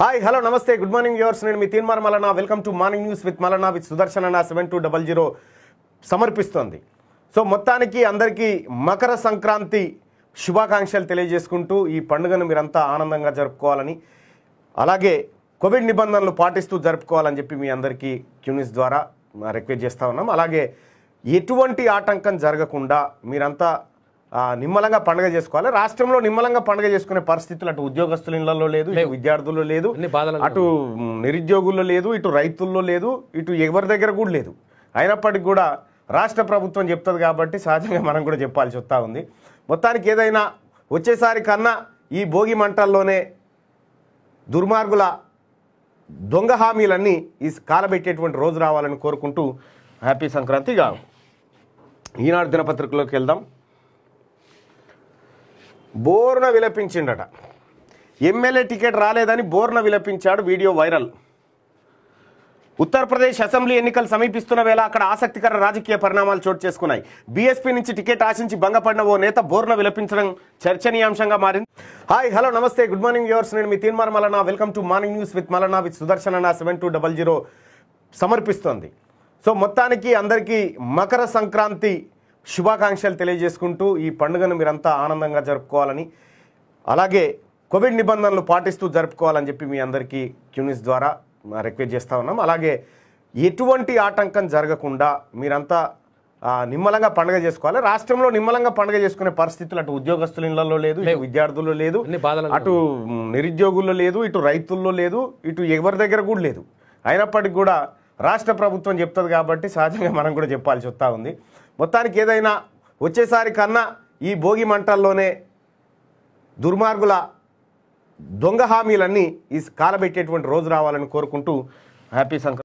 Hi hello నమస్తే. Good morning yours నేను మీ Teenmaar Mallanna. Welcome to morning news with Mallanna with Sudarshan అన్న seven two double zero సమర్పిస్తోంది. So మొత్తానికి అందరికీ మకర సంక్రాంతి శుభాకాంక్షలు తెలియజేసుకుంటూ ఈ పండుగను మీరంతా ఆనందంగా జరుపుకోవాలని అలాగే కోవిడ్ నిబంధనలు పాటిస్తూ జరుపుకోవాలని చెప్పి మీ అందరికీ క్యూనిస్ ద్వారా రిక్వెస్ట్ చేస్తూ ఉన్నాం. అలాగే ఎటువంటి ఆటంకం జరగకుండా మీరంతా నిమ్మలంగా పండుగ చేసుకోవాలి. రాష్ట్రంలో నిమ్మలంగా పండుగ చేసుకునే పరిస్థితులు అటు ఉద్యోగస్తుల ఇళ్ళలో లేదు ఇటు విద్యార్థుల్లో లేదు అటు నిరుద్యోగుల్లో లేదు ఇటు రైతుల్లో లేదు ఇటు ఎవరి దగ్గర కూడా లేదు. అయినప్పటికీ కూడా రాష్ట్ర ప్రభుత్వం చెప్తుంది కాబట్టి సహజంగా మనం కూడా చెప్పాల్సి వస్తూ ఉంది. మొత్తానికి ఏదైనా వచ్చేసారి కన్నా ఈ భోగి మంటల్లోనే దుర్మార్గుల దొంగ హామీలన్నీ ఈ కాలబెట్టేటువంటి రోజు రావాలని కోరుకుంటూ హ్యాపీ సంక్రాంతిగా ఈనాడు దినపత్రికలోకి వెళ్దాం. బోర్న విలపించిండట. ఎమ్మెల్యే టికెట్ రాలేదని బోర్న విలపించాడు వీడియో వైరల్. ఉత్తరప్రదేశ్ అసెంబ్లీ ఎన్నికలు సమీపిస్తున్న వేళ అక్కడ ఆసక్తికర రాజకీయ పరిణామాలు చోటు చేసుకున్నాయి. బీఎస్పీ నుంచి టికెట్ ఆశించి భంగపడిన ఓ నేత బోర్న విలపించడం చర్చనీయాంశంగా మారింది. హాయ్ హలో నమస్తే గుడ్ మార్నింగ్ యూవర్స్ నేను మీ Teenmaar Mallanna. Welcome to morning news with Mallanna with Sudarshan seven two double zero సమర్పిస్తోంది. So మొత్తానికి అందరికీ మకర సంక్రాంతి శుభాకాంక్షలు తెలియజేసుకుంటూ ఈ పండుగను మీరంతా ఆనందంగా జరుపుకోవాలని అలాగే కోవిడ్ నిబంధనలు పాటిస్తూ జరుపుకోవాలని చెప్పి మీ అందరికీ క్యూనిస్ ద్వారా రిక్వెస్ట్ చేస్తూ ఉన్నాం. అలాగే ఎటువంటి ఆటంకం జరగకుండా మీరంతా నిమ్మలంగా పండుగ చేసుకోవాలి. రాష్ట్రంలో నిమ్మలంగా పండుగ చేసుకునే పరిస్థితులు అటు ఉద్యోగస్తుల ఇళ్ళలో లేదు ఇటు విద్యార్థుల్లో లేదు అటు నిరుద్యోగుల్లో లేదు ఇటు రైతుల్లో లేదు ఇటు ఎవరి దగ్గర కూడా లేదు. అయినప్పటికీ కూడా రాష్ట్ర ప్రభుత్వం చెప్తుంది కాబట్టి సహజంగా మనం కూడా చెప్పాల్సి వస్తూ ఉంది. మొత్తానికి ఏదైనా వచ్చేసారి కన్నా ఈ భోగి మంటల్లోనే దుర్మార్గుల దొంగ హామీలన్నీ ఈ కాలబెట్టేటువంటి రోజు రావాలని కోరుకుంటూ హ్యాపీ సంక్రాంతి.